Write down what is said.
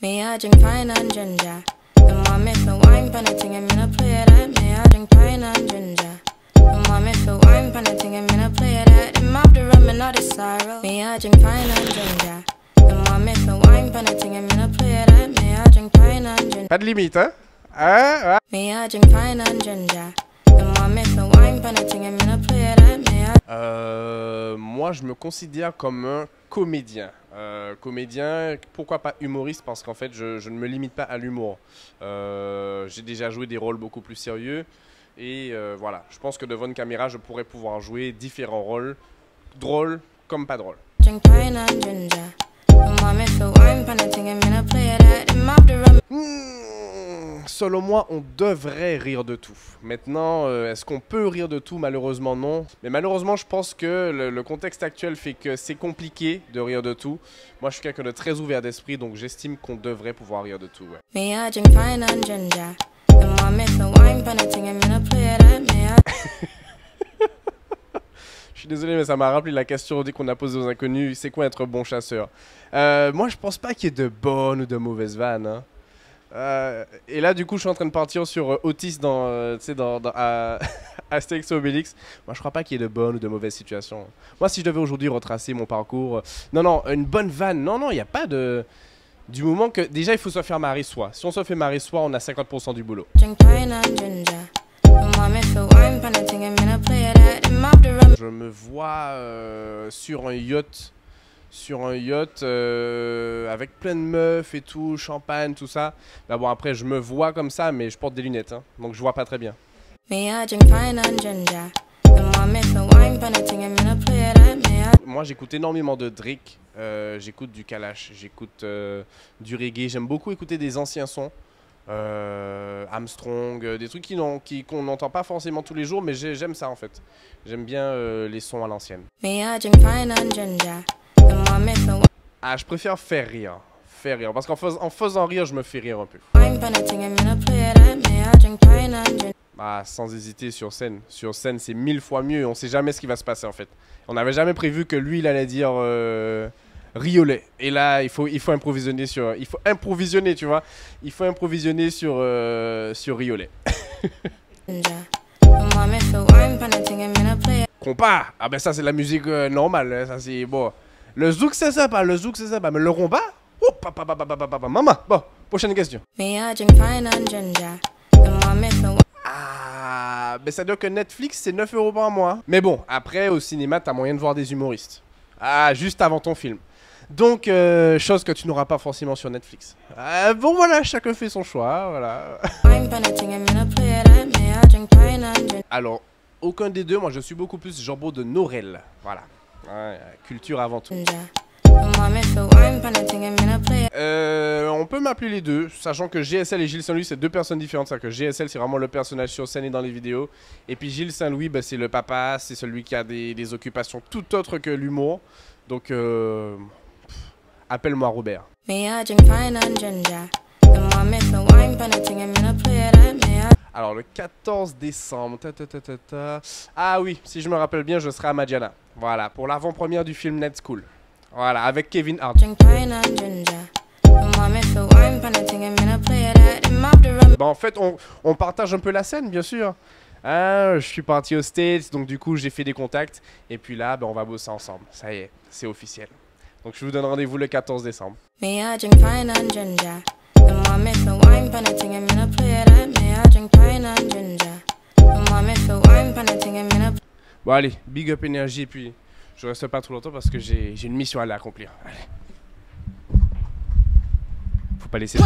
Me, I drink pine and ginger. And mommy for wine, pan a ting, I'm gonna play that. Me, I drink pine and ginger. And mommy for wine, pan a ting, I'm gonna play that. And mouth the rum and all the sorrow. Me, I drink pine and ginger. And mommy for wine, pan a ting, I'm gonna play that. Me, I drink pine and ginger. Pas de limite, hein? Me, I drink pine and ginger. Euh, moi, je me considère comme un comédien. Euh, comédien, pourquoi pas humoriste Parce qu'en fait, je, je ne me limite pas à l'humour. Euh, J'ai déjà joué des rôles beaucoup plus sérieux. Et euh, voilà, je pense que devant une caméra, je pourrais pouvoir jouer différents rôles, drôles comme pas drôles. drink selon moi, on devrait rire de tout. Maintenant, euh, est-ce qu'on peut rire de tout? Malheureusement, non. Mais malheureusement, je pense que le, le contexte actuel fait que c'est compliqué de rire de tout. Moi, je suis quelqu'un de très ouvert d'esprit, donc j'estime qu'on devrait pouvoir rire de tout. ouais. Je suis désolé, mais ça m'a rappelé la question qu'on a posée aux inconnus c'est quoi être bon chasseur? Euh, Moi, je pense pas qu'il y ait de bonnes ou de mauvaises vannes. hein. Euh, et là, du coup, je suis en train de partir sur euh, Otis dans, euh, dans, dans à- Astérix et Obélix. Moi, je crois pas qu'il y ait de bonnes ou de mauvaises situations. Moi, si je devais aujourd'hui retracer mon parcours, euh, non, non, une bonne vanne, non, non, il n'y a pas de. Du moment que déjà, il faut se faire marrer soi. Si on se fait marrer soi, on a 50% du boulot. Je me vois sur un yacht, sur un yacht euh, avec plein de meufs et tout, champagne, tout ça. Bah bon, après, je me vois comme ça, mais je porte des lunettes, hein, donc je vois pas très bien. Moi, j'écoute énormément de Drake, euh, j'écoute du Kalash, j'écoute euh, du reggae. J'aime beaucoup écouter des anciens sons. euh, Armstrong, euh, des trucs qui qu'on n'entend pas forcément tous les jours, mais j'ai- j'aime ça en fait. J'aime bien euh, les sons à l'ancienne. Ah, je préfère faire rire. Faire rire. Parce qu'en fais- en faisant rire, je me fais rire un peu. Ah, sans hésiter sur scène. Sur scène, c'est mille fois mieux. On sait jamais ce qui va se passer en fait. On n'avait jamais prévu que lui, il allait dire euh, riolet. Et là, il faut, il faut improvisionner sur. Il faut improvisionner, tu vois. Il faut improvisionner sur, euh, sur riolet. Compas Ah ben ça, c'est la musique euh, normale. Ça, c'est bon. Le zouk, c'est sympa. Le zouk, c'est sympa. Mais le rumba Oh, papa, papa, papa, papa, maman. Bon, prochaine question. Ah, ben ça doit que Netflix, c'est 9 euros par mois. Mais bon, après, au cinéma, t'as moyen de voir des humoristes. Ah, juste avant ton film. Donc, euh, chose que tu n'auras pas forcément sur Netflix. Ah, bon, voilà, chacun fait son choix, voilà. Alors, aucun des deux, moi, je suis beaucoup plus jambon de Norel. Voilà. Ouais, culture avant tout. Euh, on peut m'appeler les deux, sachant que GSL et Gilles Saint-Louis, c'est deux personnes différentes. C'est-à-dire que GSL, c'est vraiment le personnage sur scène et dans les vidéos. Et puis Gilles Saint-Louis, bah, c'est le papa, c'est celui qui a des, des occupations tout autres que l'humour. Donc, euh, appelle-moi Robert. Alors, le 14 décembre, ta, ta, ta, ta, ta. Ah oui, si je me rappelle bien, je serai à Madiana. Voilà, pour l'avant-première du film Net School. Voilà, avec Kevin Hart. Bah, en fait, on, on partage un peu la scène, bien sûr. Hein, je suis parti aux States, donc du coup, j'ai fait des contacts. Et puis là, bah, on va bosser ensemble. Ça y est, c'est officiel. Donc, je vous donne rendez-vous le 14 décembre. Bon, allez, big up énergie. Et puis, je reste pas trop longtemps parce que j'ai une mission à aller accomplir. Allez. Faut pas laisser.